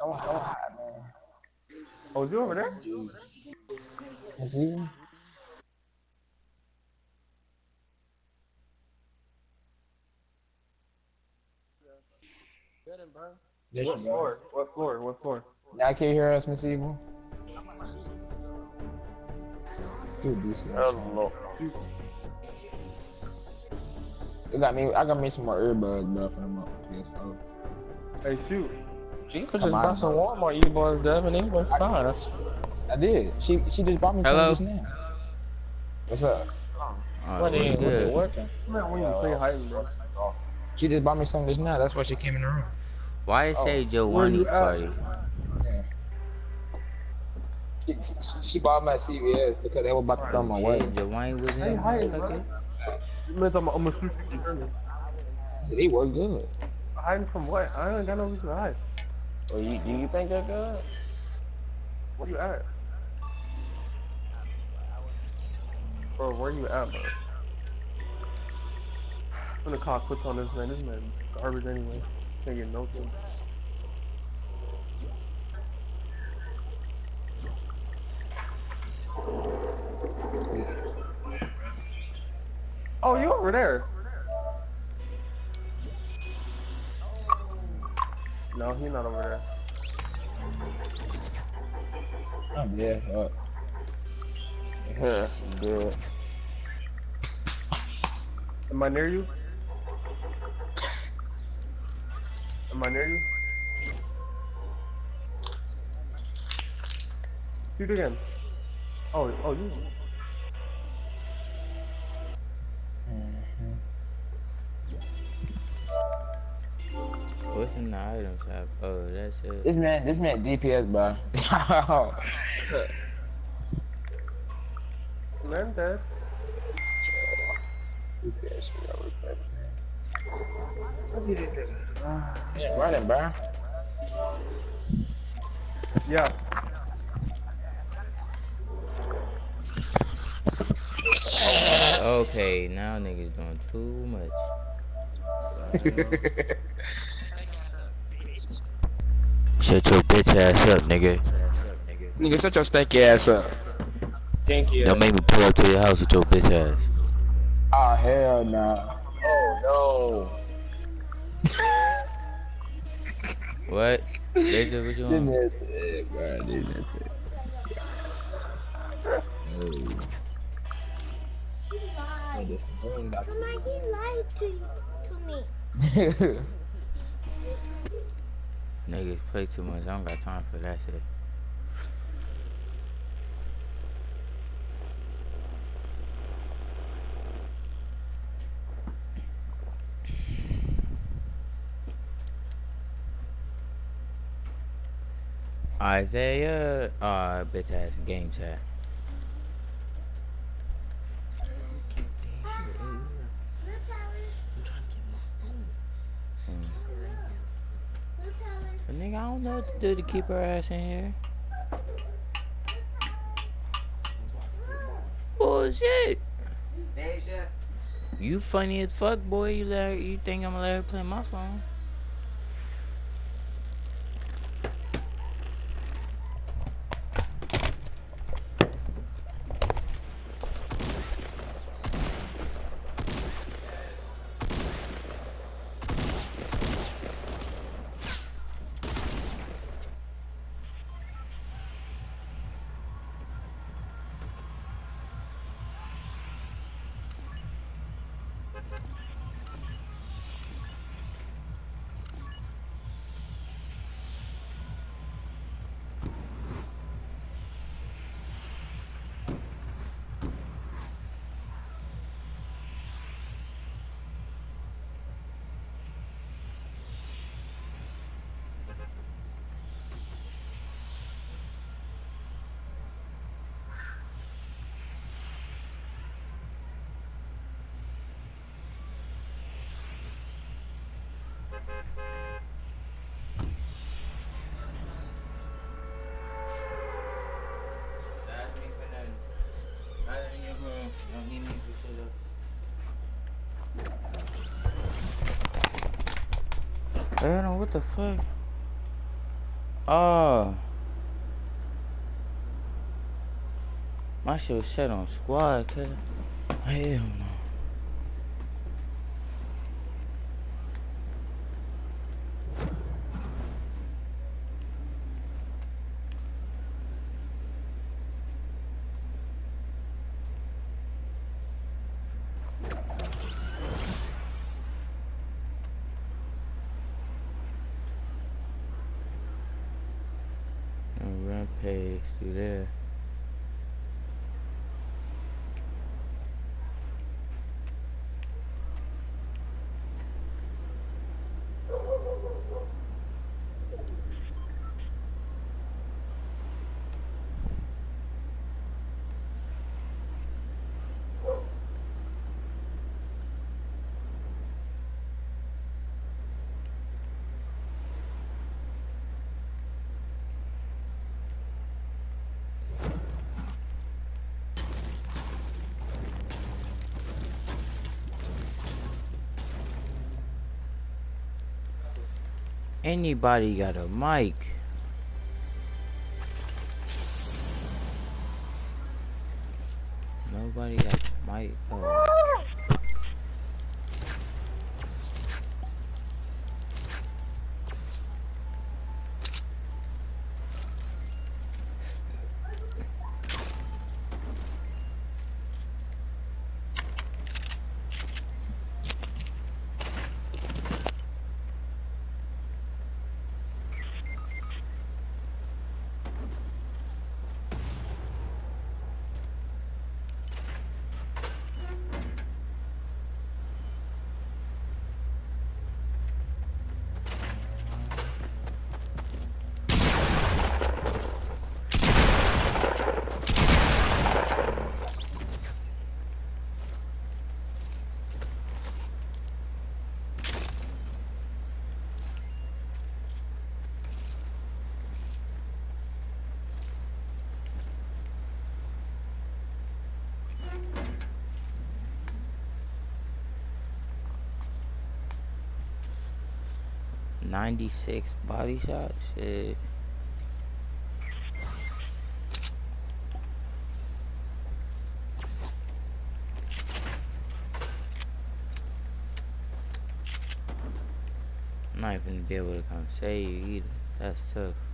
Don't hide, man. Oh, is you over there? Is he? There What go. floor? What floor? What floor? Now can you hear us, Miss Evil? You decent. Hello. They got me. I got me some more earbuds, bro, for the mo- PS4. Hey, shoot. She could just on, buy some bro. Walmart earbuds, Devin. They was fine. I did. She she just bought me some Hello? just now. What's up? Oh, what we ain't good. working. Man, when you play hiding, bro. She just bought me some just now. That's why she came in the room. Why it say Oh, where you Giovanni's party? Yeah. She, she, she bought my at CVS because they were about to throw my way. Shit, was in Hey, that hiding, motherfucker. bro. Man, I'm, I'm a shoot you hear me. I said, they work good. Hiding from what? I ain't got no reason to hide. Well, you, do you think you're good? Where you at? Bro, where you at, bro? I'm gonna call quits on this man. This man garbage anyway. Can't get no thing. Oh, you over there? No, he's not over there. I'm dead. Fuck. Yeah, good. Am I near you? Am I near you? Shoot again. Oh, oh, you. What's in the item shop? Oh, that's it. This man, this man DPS, bro. Man, dead. DPS, bro. Yeah, running, bro. Yeah. Okay, now niggas doing too much. Shut your bitch ass up, nigga. Nigga, shut your stanky ass up. Thank you. Don't make me pull up to your house with your bitch ass. Oh hell no. Oh no. What? Deja, what you oh. This on? man said, bro. This man said. He lied. This he lied to you, to me. Niggas play too much. I don't got time for that shit. Isaiah, uh, bitch ass game chat. Look, Tyler. Hmm. Look, Tyler. But nigga, I don't know what to do to keep her ass in here. Bullshit. You funny as fuck, boy. You let her, you think I'm gonna let her play my phone? I don't know what the fuck. Oh. My shit was set on squad, cuz. Hell no. And rampage through there. Anybody got a mic? 96 body shot? Shit. I'm not even be able to come save you either. That's tough.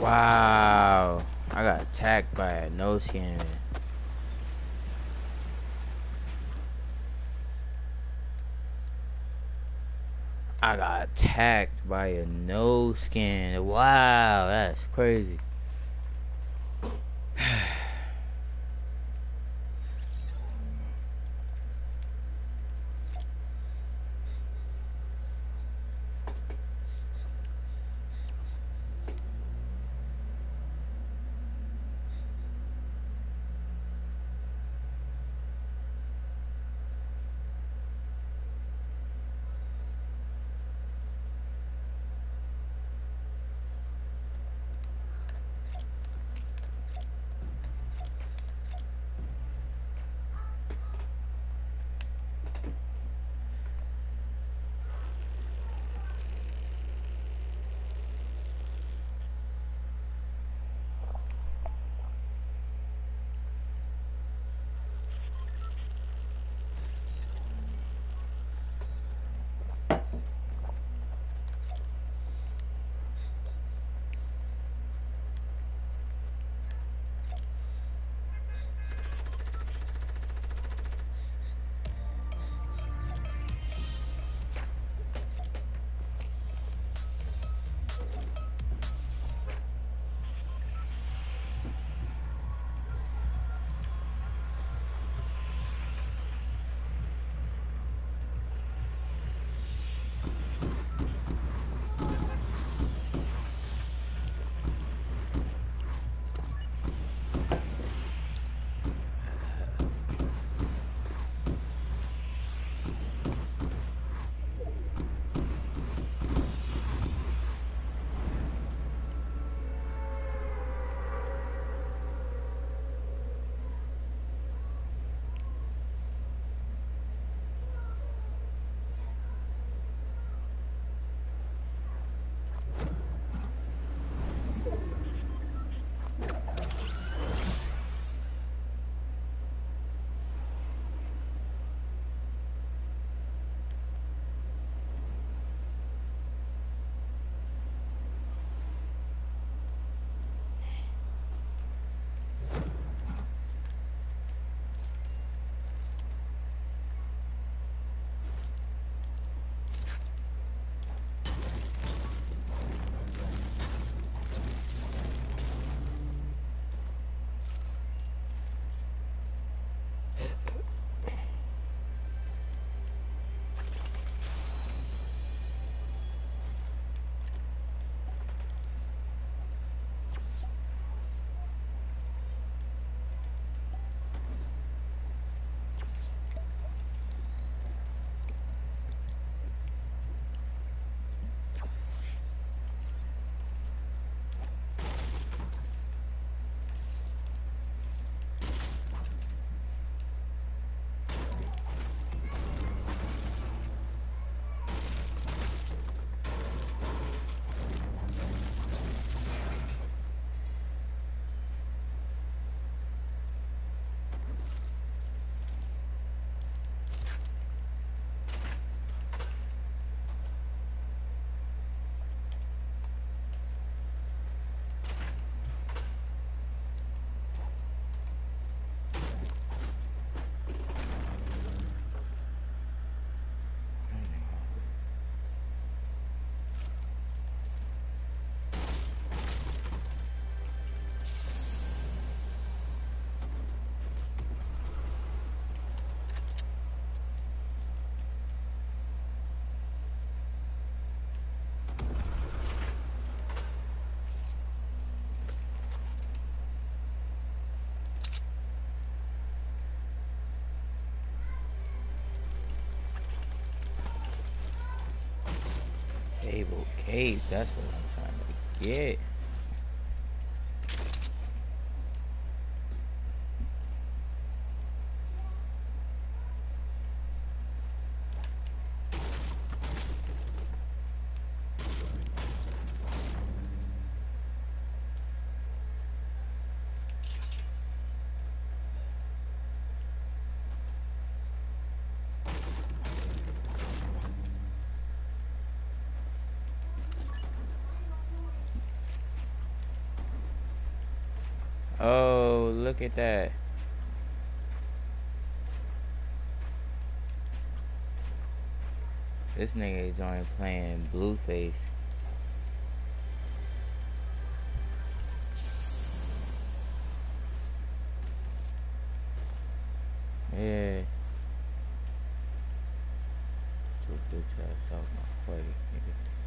Wow. I got attacked by a no skin. I got attacked by a no skin. Wow, that's crazy. Cave, that's what I'm trying to get. That. This nigga is only playing Blueface. Yeah. Ass off my plate, nigga.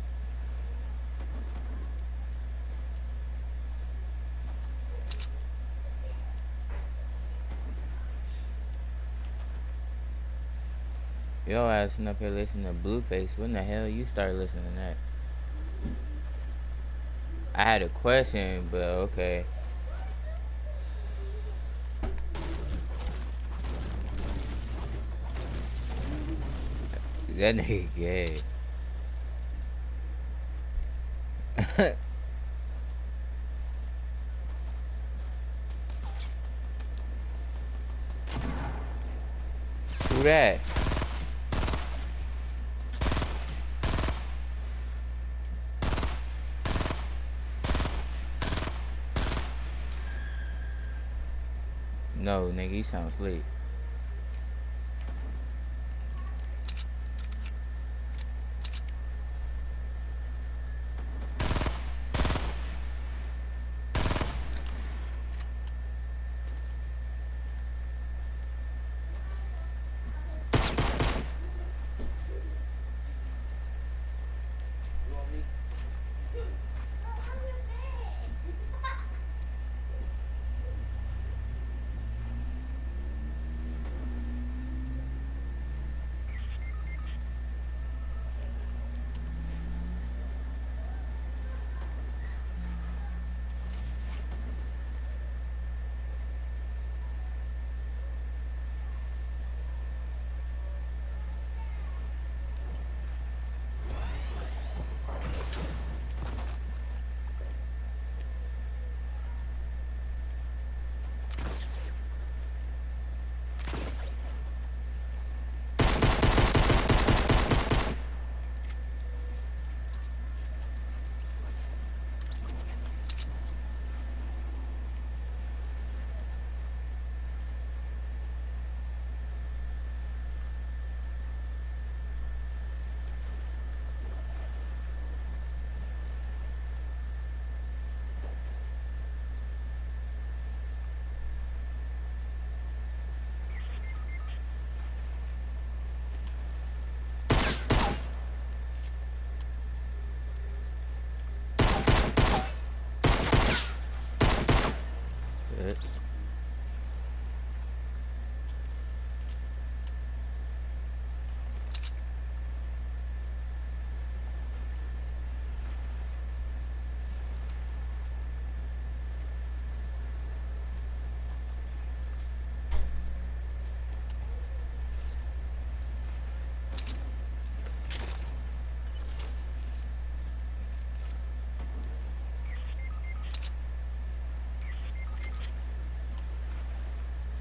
Yo ass up here listening to Blueface. When the hell you start listening to that? I had a question, but okay. That nigga gay. Who that? No, sounds you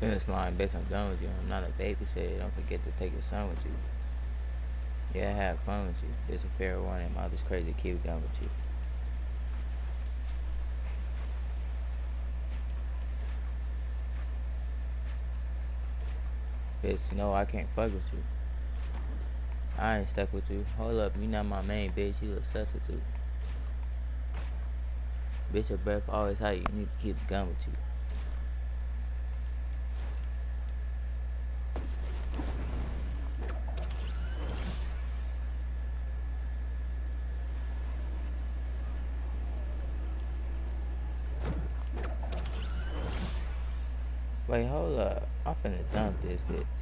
Line, bitch, I'm done with you. I'm not a babysitter. Don't forget to take your son with you. Yeah, I have fun with you. It's a fair warning. I'm this crazy kid done with you. Bitch, no, I can't fuck with you. I ain't stuck with you. Hold up, you not my main bitch. You a substitute. Bitch, your breath always hot. You need to keep gun with you. Wait, hold up. I'm finna dump this bitch.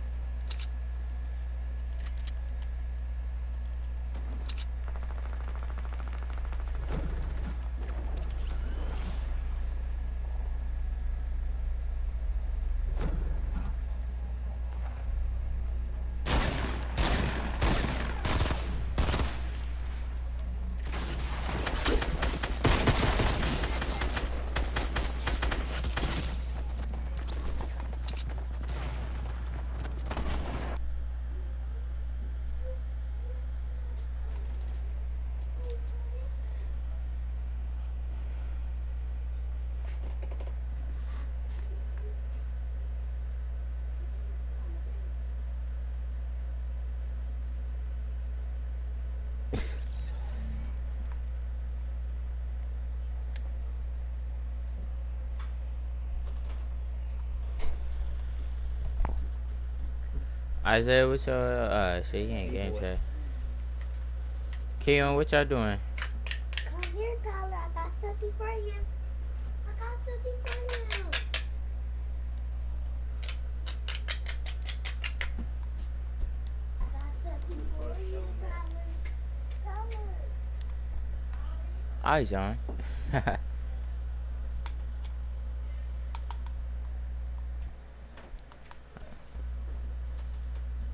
Isaiah, what's your uh shit? He ain't game chat. Keon, what y'all doing? Come here, Tyler. I got something for you. I got something for you. I got something for you, Tyler. Tyler. Hi, John.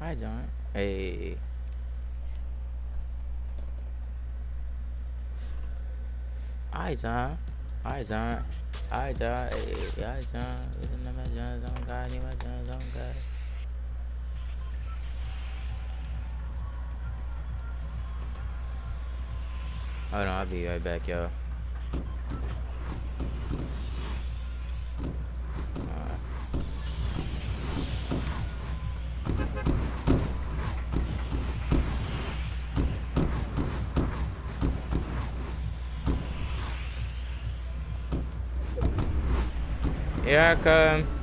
Hi, John. Hey. Hi, John. Hi, John. Hi, John. Hey, hi, John. Listen to my John. Don't God, need my John. Don't God. Hold on, I'll be right back, y'all. Here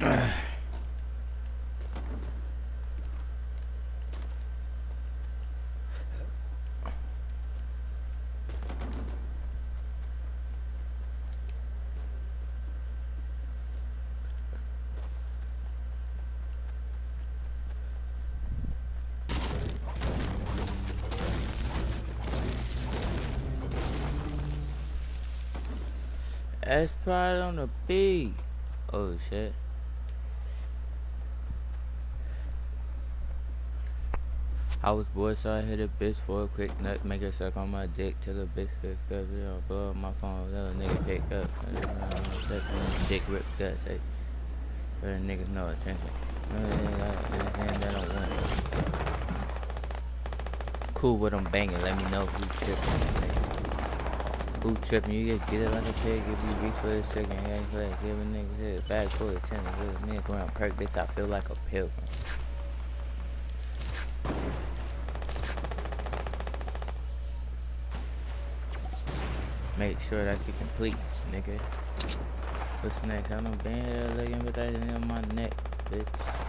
I come. S Pride on the B. Oh shit. I was bored so I hit a bitch for a quick nut, make her suck on my dick till the bitch pick up. You know, blow up my phone, let a nigga pick up. That dick rip guts, hey. Let niggas know attention. I. Cool with them banging, let me know who tripping. Who tripping? You get get it like a pig if you reach for this chicken. Yeah, like, give a nigga hit back for the tennis. Me around perk, bitch, I feel like a pilgrim. Make sure that you complete, nigga. What's next? I don't been here looking, but that's on my neck. Bitch.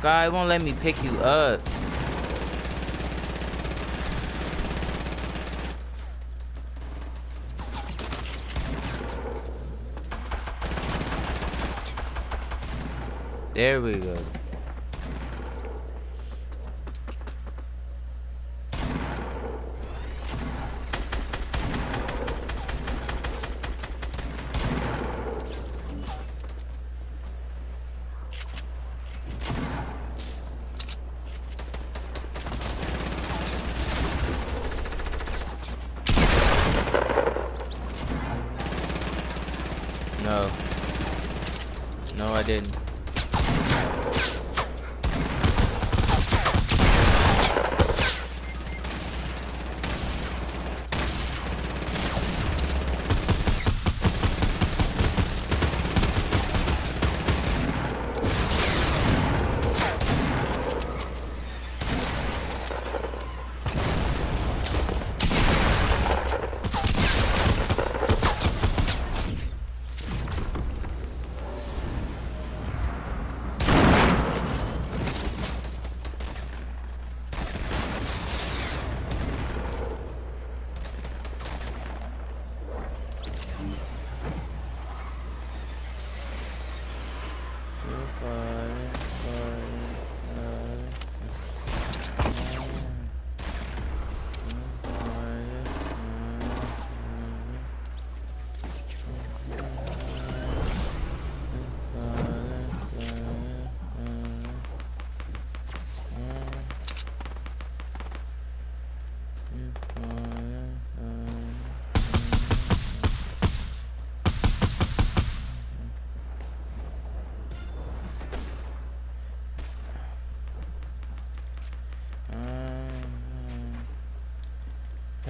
God, it won't let me pick you up. There we go. No. No,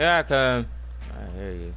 Here I come. I hear you.